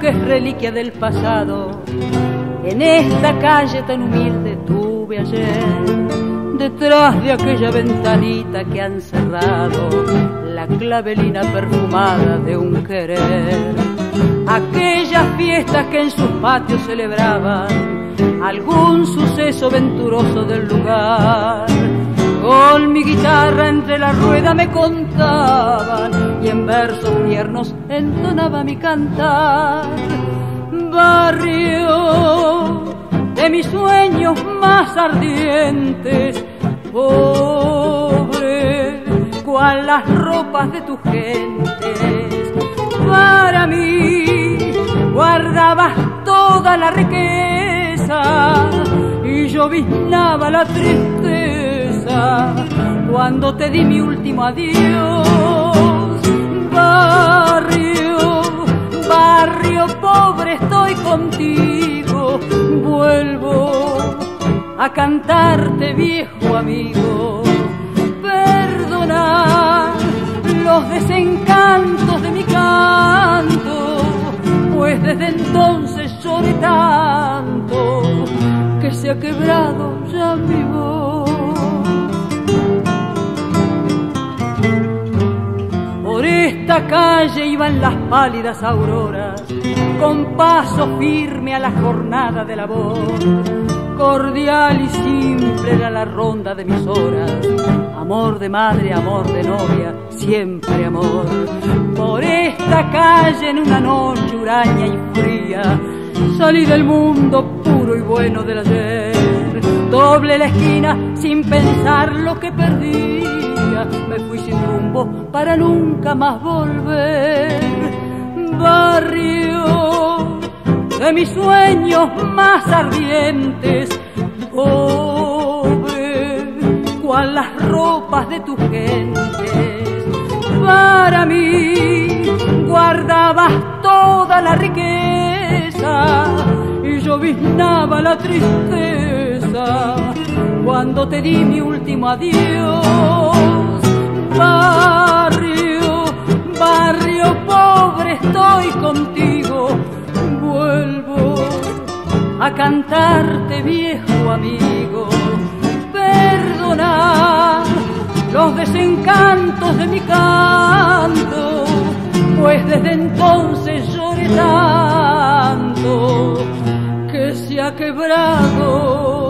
que es reliquia del pasado. En esta calle tan humilde tuve ayer, detrás de aquella ventanita que han cerrado, la clavelina perfumada de un querer. Aquellas fiestas que en sus patios celebraban algún suceso venturoso del lugar. Entre la rueda me contaban y en versos tiernos entonaba mi cantar. Barrio de mis sueños más ardientes, pobre, cual las ropas de tus gentes. Para mí guardabas toda la riqueza y yo viznaba la tristeza cuando te di mi último adiós. Barrio, barrio pobre, estoy contigo, vuelvo a cantarte, viejo amigo. Perdona los desencantos de mi canto, pues desde entonces lloré tanto que se ha quebrado ya mi voz. Esta calle iban las pálidas auroras, con paso firme a la jornada de labor. Cordial y simple era la ronda de mis horas, amor de madre, amor de novia, siempre amor. Por esta calle en una noche huraña y fría, salí del mundo puro y bueno del ayer. Doble la esquina sin pensar lo que perdía, me fui sin rumbo para nunca más volver. Barrio de mis sueños más ardientes, pobre, cual las ropas de tus gentes. Para mí guardabas toda la riqueza y yo viznaba la tristeza cuando te di mi último adiós. Barrio, barrio pobre, estoy contigo, vuelvo a cantarte, viejo amigo. Perdona los desencantos de mi canto, pues desde entonces lloré tanto que se ha quebrado,